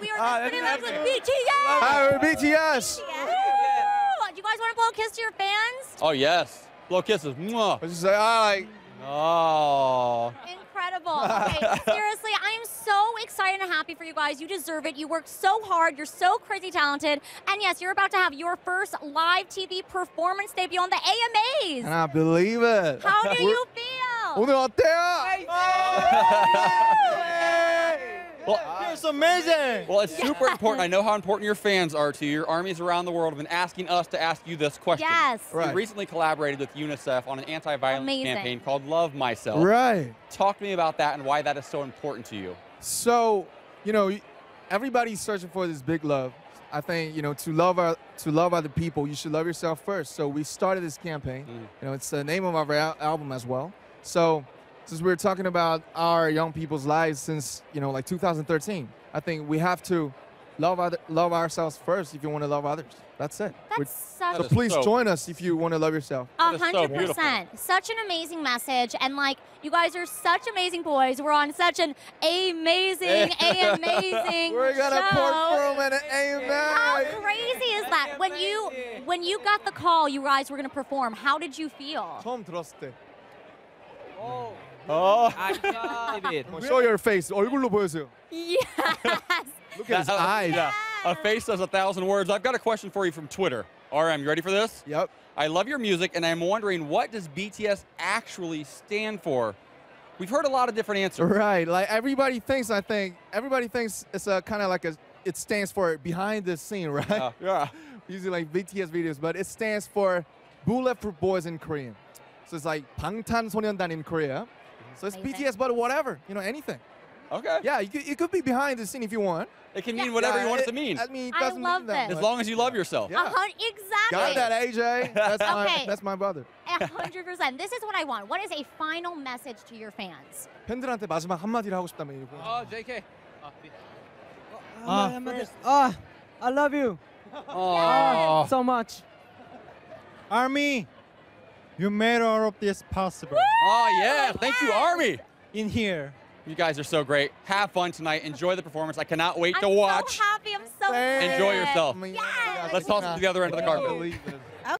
We are Ah, listening that's live with epic. BTS. Hi, we're BTS. Woo! Do you guys want to blow a kiss to your fans? Oh, yes. Blow kisses. Mwah. I just say, I like. Oh. Incredible. Okay, seriously, I am so excited and happy for you guys. You deserve it. You worked so hard. You're so crazy talented. And yes, you're about to have your first live TV performance debut on the AMAs. And I believe it. How do We're- you feel? 오늘 어때요? Well, It's amazing. well, it's super important. I know how important your fans are to you. Your armies around the world have been asking us to ask you this question. Yes. Right. We recently collaborated with UNICEF on an anti-violence campaign called Love Myself. Right. Talk to me about that and why that is so important to you. So, you know, everybody's searching for this big love. I think, you know, to love our to love other people, you should love yourself first. So we started this campaign. Mm. You know, it's the name of our al- album as well. So since we're talking about our young people's lives since, you know, like 2013, I think we have to love other, love ourselves first if you want to love others. That's it. That's We're- such so is please so- join us if you want to love yourself. A That is so hundred beautiful. percent. Such an amazing message, and like you guys are such amazing boys. We're on such an amazing, amazing We're gonna show. perform at an How AMA. crazy is that? When you when you got the call, you guys were gonna perform. How did you feel? 처음 들었을 때. Oh. I believe it. Show your face. 얼굴로 보여주세요. Yes. Look at his That- eyes. Yeah. A face says a thousand words. I've got a question for you from Twitter. RM, you ready for this? Yep. I love your music, and I'm wondering what does BTS actually stand for? We've heard a lot of different answers. Right. Like everybody thinks, I think everybody thinks it's a kind of like a. It stands for behind the scene, right? Uh, yeah. Usually like BTS videos, but it stands for Bulletproof Boys in Korean. So it's like 방탄소년단 in Korea. So it's Amazing. BTS, but whatever, you know, anything. Okay. Yeah, you could, it could be behind the scene if you want. It can mean whatever Yeah, you want it to it- mean. I mean, it I doesn't love mean that this. As much. long as you love yourself. Yeah. A hun- exactly. Got that, AJ? That's my, Okay. that's my brother. A hundred percent. This is what I want. What is a final message to your fans? 팬들한테 마지막 한마디를 하고 싶다면 이거. Oh, JK. Ah, ah, I love you Oh. so much. Army, you made all of this possible. Oh, yeah. Thank you, Army. In here. You guys are so great. Have fun tonight. Enjoy the performance. I cannot wait I'm to watch. so happy. I'm so Thanks. Enjoy yourself. Yes. Let's toss it to the other end of the carpet. Believe it.